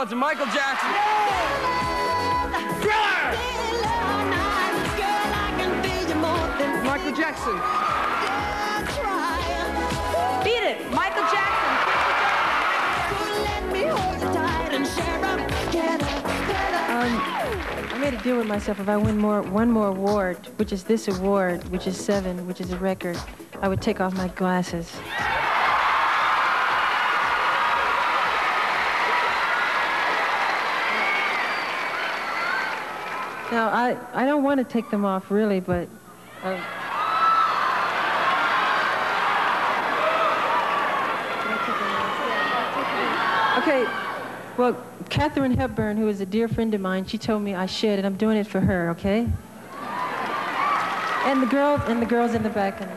Rhodes and Michael Jackson. Thriller! Michael Jackson. Beat it, Michael Jackson. Um, I made a deal with myself. If I win more, one more award, which is this award, which is seven, which is a record, I would take off my glasses. Now, I, I don't want to take them off really, but. Uh, Okay, well, Katharine Hepburn, who is a dear friend of mine, she told me I should, and I'm doing it for her, okay? And the girls, and the girls in the back. And